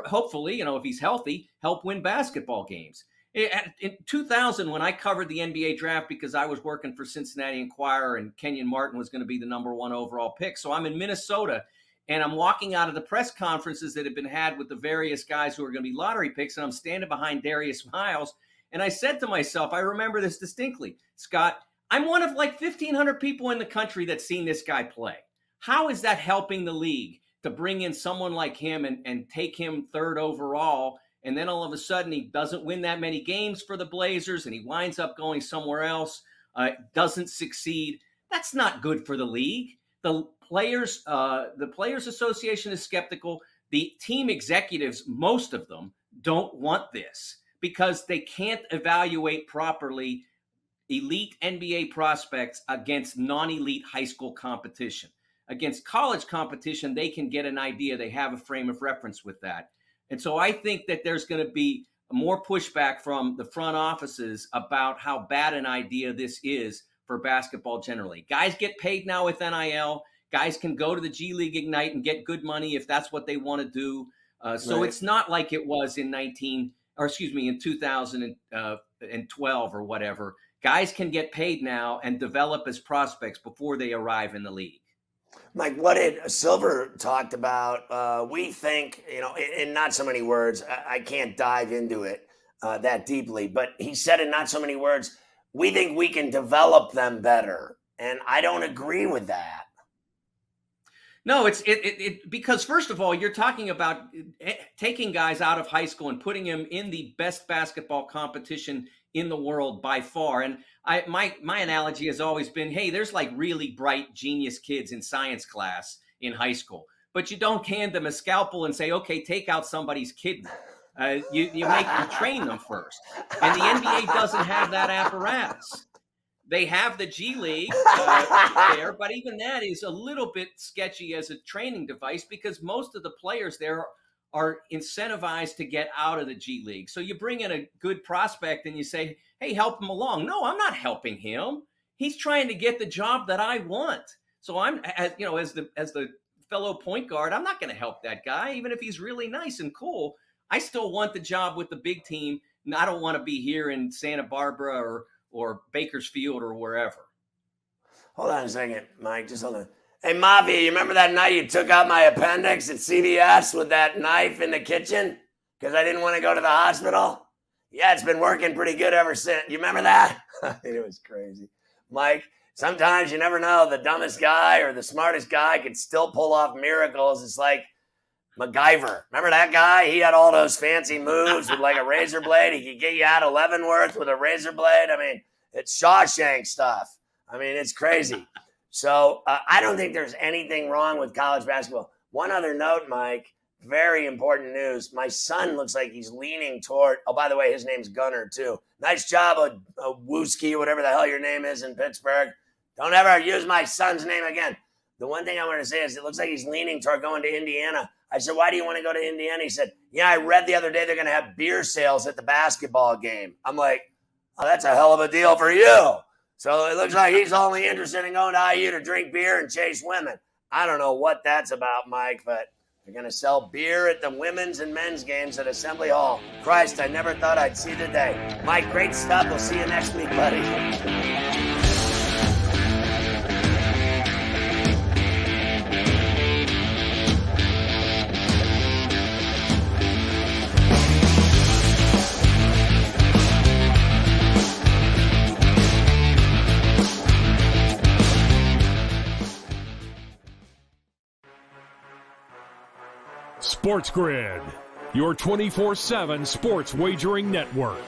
hopefully, you know, if he's healthy, help win basketball games in 2000 when i covered the nba draft because i was working for cincinnati enquirer and kenyon martin was going to be the number one overall pick. So i'm in minnesota and i'm walking out of the press conferences that have been had with the various guys who are going to be lottery picks and i'm standing behind darius miles. And i said to myself i remember this distinctly scott i'm one of like 1500 people in the country that's seen this guy play. How is that helping the league to bring in someone like him and, and take him third overall and then all of a sudden he doesn't win that many games for the Blazers and he winds up going somewhere else, uh, doesn't succeed. That's not good for the league. The players, uh, the Players Association is skeptical. The team executives, most of them, don't want this because they can't evaluate properly elite NBA prospects against non elite high school competition. Against college competition, they can get an idea. They have a frame of reference with that. And so I think that there's going to be more pushback from the front offices about how bad an idea this is for basketball generally. Guys get paid now with NIL. Guys can go to the G League Ignite and get good money if that's what they want to do. Uh, so right. it's not like it was in 19 or excuse me in 2012 uh, or whatever. Guys can get paid now and develop as prospects before they arrive in the league. Mike, what did Silver talked about? Uh, we think, you know, in, in, not so many words, I, I can't dive into it uh, that deeply, but he said in not so many words, we think we can develop them better. And I don't agree with that. No, it's it, it, it, because first of all, you're talking about eh, taking guys out of high school and putting them in the best basketball competition in the world by far. And I my my analogy has always been, hey, there's like really bright genius kids in science class in high school, but you don't hand them a scalpel and say, okay, take out somebody's kidney. Uh, you you make you train them first, and the NBA doesn't have that apparatus. They have the G League uh, there, but even that is a little bit sketchy as a training device because most of the players there are incentivized to get out of the G League. So you bring in a good prospect and you say, "Hey, help him along." No, I'm not helping him. He's trying to get the job that I want. So I'm, as, you know, as the as the fellow point guard, I'm not going to help that guy, even if he's really nice and cool. I still want the job with the big team. And I don't want to be here in Santa Barbara or or Bakersfield or wherever. Hold on a second, Mike. Just hold on. Hey, Mafia, you remember that night you took out my appendix at CVS with that knife in the kitchen because I didn't want to go to the hospital? Yeah, it's been working pretty good ever since. You remember that? *laughs* it was crazy. Mike, sometimes you never know. The dumbest guy or the smartest guy could still pull off miracles. It's like MacGyver. Remember that guy? He had all those fancy moves with like a razor blade. He could get you out of Leavenworth with a razor blade. I mean, it's Shawshank stuff. I mean, it's crazy. So uh, I don't think there's anything wrong with college basketball. One other note, Mike. Very important news. My son looks like he's leaning toward. Oh, by the way, his name's Gunner too. Nice job, a, a Wooski, whatever the hell your name is in Pittsburgh. Don't ever use my son's name again. The one thing I want to say is it looks like he's leaning toward going to Indiana. I said, Why do you want to go to Indiana? He said, Yeah, I read the other day they're going to have beer sales at the basketball game. I'm like, Oh, that's a hell of a deal for you. So it looks like he's only interested in going to IU to drink beer and chase women. I don't know what that's about, Mike, but they're going to sell beer at the women's and men's games at Assembly Hall. Christ, I never thought I'd see the day. Mike, great stuff. We'll see you next week, buddy. Sports Grid, your 24 7 sports wagering network.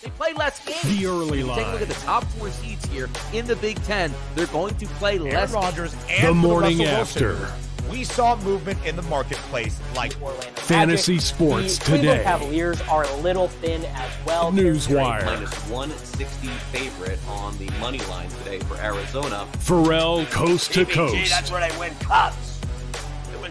They play less games. The early Take a line. look at the top four seeds here in the Big Ten. They're going to play Aaron less. Rodgers and The for morning Russell Wilson, after. We saw movement in the marketplace like Orlando Fantasy sports the Cleveland today. Cavaliers are a little thin as well. Newswire. Minus 160 favorite on the money line today for Arizona. Ferrall coast to coast. that's where they win cups.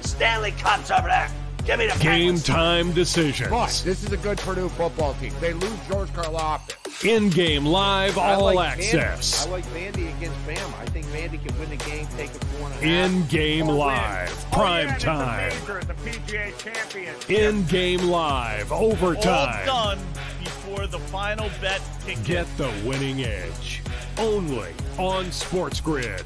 They win Stanley Cups over there. Give me the Game Penguins. time decisions. But this is a good Purdue football team. They lose George Karloff. In game live, I all like access. Vandy. I like Vandy against Bama. I think Vandy can win the game, take it four and a half. In game live, oh, prime time. the PGA champion. In game live, overtime. All done before the final bet kicks in. Get the winning edge. Only on Sports Grid.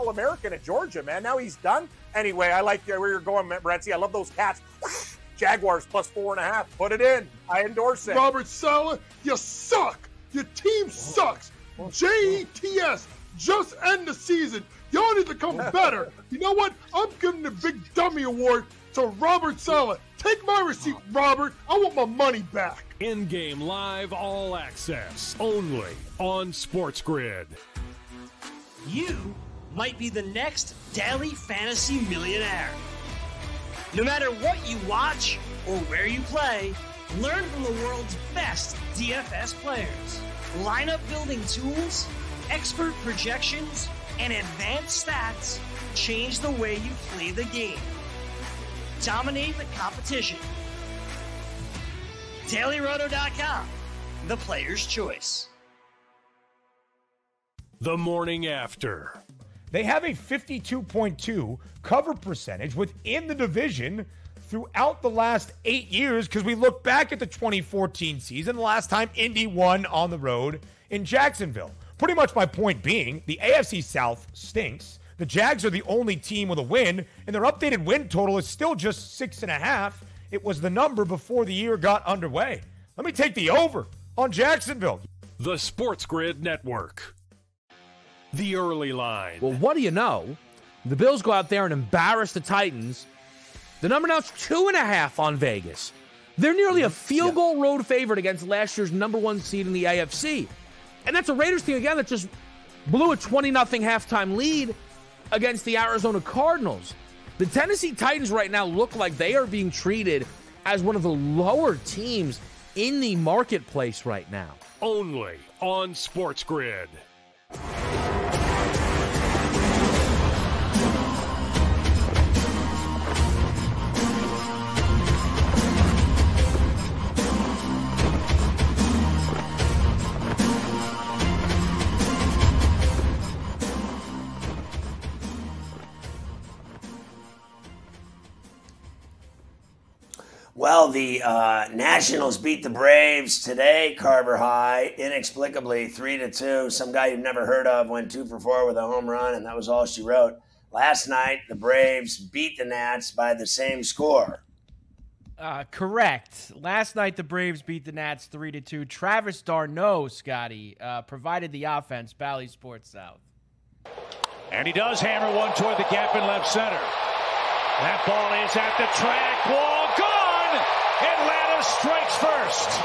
All American at Georgia, man. Now he's done. Anyway, I like where you're going, Brentsy. I love those cats. *laughs* Jaguars plus four and a half. Put it in. I endorse it. Robert Saleh, you suck. Your team sucks. JETS, just end the season. Y'all need to come *laughs* better. You know what? I'm giving the Big Dummy Award to Robert Saleh. Take my receipt, Robert. I want my money back. In game live, all access. Only on Sports Grid. You might be the next daily fantasy millionaire. No matter what you watch or where you play, learn from the world's best DFS players. Lineup building tools, expert projections, and advanced stats change the way you play the game. Dominate the competition. DailyRoto.com, the player's choice. The morning after. They have a 52.2 cover percentage within the division throughout the last eight years because we look back at the 2014 season, the last time Indy won on the road in Jacksonville. Pretty much my point being the AFC South stinks. The Jags are the only team with a win, and their updated win total is still just six and a half. It was the number before the year got underway. Let me take the over on Jacksonville. The Sports Grid Network. The early line. Well, what do you know? The Bills go out there and embarrass the Titans. The number now is two and a half on Vegas. They're nearly a mm-hmm. field goal road favorite against last year's number one seed in the AFC. And that's a Raiders team again that just blew a 20 0 halftime lead against the Arizona Cardinals. The Tennessee Titans right now look like they are being treated as one of the lower teams in the marketplace right now. Only on Sports Grid. Well, the uh, Nationals beat the Braves today, Carver High, inexplicably three to two. Some guy you've never heard of went two for four with a home run, and that was all she wrote. Last night, the Braves beat the Nats by the same score. Uh, correct. Last night the Braves beat the Nats three to two. Travis d'Arnaud, Scotty, uh, provided the offense. Bally Sports South. And he does hammer one toward the gap in left center. That ball is at the track wall. Gone! Strikes first.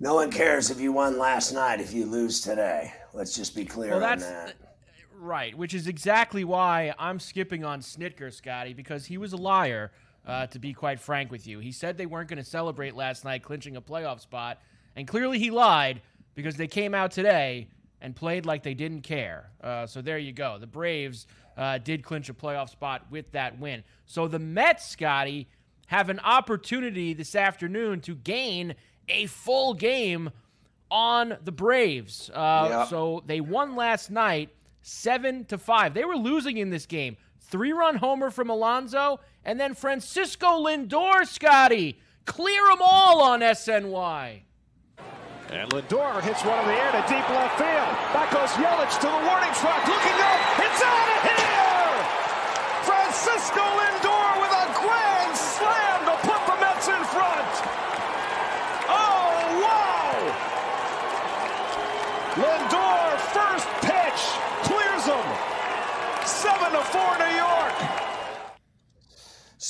No one cares if you won last night if you lose today. Let's just be clear Well, on that's that. right, which is exactly why I'm skipping on Snitker, Scotty, because he was a liar. Uh, to be quite frank with you, he said they weren't going to celebrate last night, clinching a playoff spot, and clearly he lied because they came out today and played like they didn't care. Uh, so there you go. The Braves uh, did clinch a playoff spot with that win. So the Mets, Scotty, have an opportunity this afternoon to gain a full game on the Braves. Uh, Yep. So they won last night, seven to five. They were losing in this game. Three-run homer from Alonso, and then Francisco Lindor, Scotty, clear them all on SNY. And Lindor hits one in the air to deep left field. Back goes Yelich to the warning track, looking up. It's out of here! Francisco Lindor with a grand slam to put the Mets in front. Oh, wow! Lindor, first pitch, clears them. Seven to four, New York.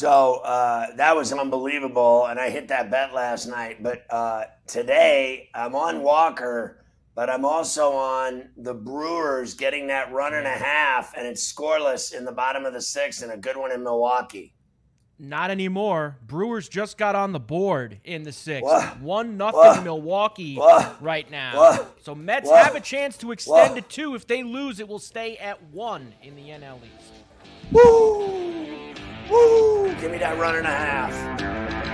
So uh, that was unbelievable, and I hit that bet last night. But uh, today I'm on Walker, but I'm also on the Brewers getting that run and a half, and it's scoreless in the bottom of the sixth, and a good one in Milwaukee. Not anymore. Brewers just got on the board in the sixth. What? One nothing What? Milwaukee What? right now. So Mets have a chance to extend to two. If they lose, it will stay at one in the NL East. Woo! Woo! Give me that run and a half.